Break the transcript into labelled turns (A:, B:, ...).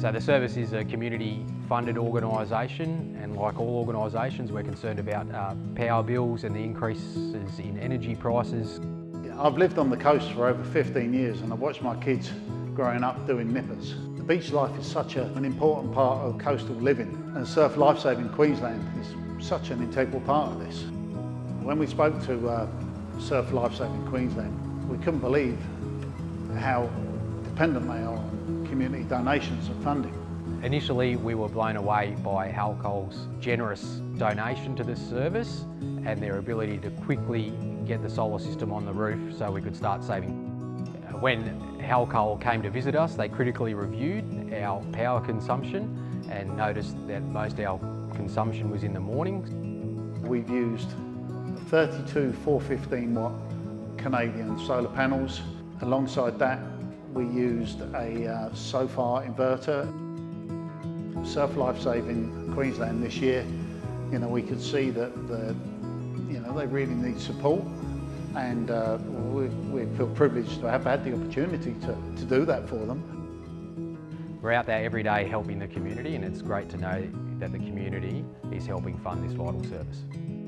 A: So the service is a community funded organisation and like all organisations we're concerned about uh, power bills and the increases in energy prices.
B: I've lived on the coast for over 15 years and I've watched my kids growing up doing nippers. The beach life is such a, an important part of coastal living and Surf Lifesaving Queensland is such an integral part of this. When we spoke to uh, Surf Lifesaving Queensland, we couldn't believe how dependent they are on community donations and funding.
A: Initially we were blown away by Halcol's generous donation to this service and their ability to quickly get the solar system on the roof so we could start saving. When Halcoal came to visit us they critically reviewed our power consumption and noticed that most of our consumption was in the mornings.
B: We've used 32 415 watt Canadian solar panels. Alongside that we used a uh, SOFAR inverter. Surf Lifesaving Queensland this year, you know, we could see that the, you know, they really need support and uh, we, we feel privileged to have had the opportunity to, to do that for them.
A: We're out there every day helping the community and it's great to know that the community is helping fund this vital service.